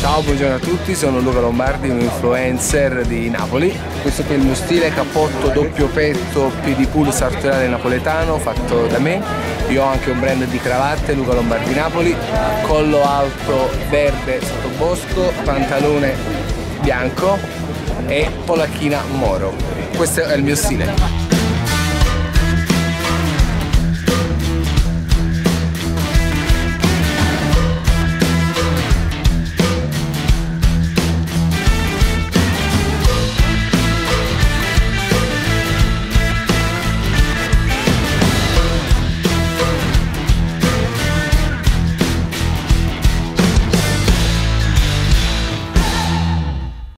Ciao, buongiorno a tutti, sono Luca Lombardi, un influencer di Napoli. Questo qui è il mio stile, cappotto doppio petto, piedi pull sartoriale napoletano fatto da me. Io ho anche un brand di cravatte, Luca Lombardi Napoli, collo alto verde sottobosco, pantalone bianco e polacchina moro. Questo è il mio stile.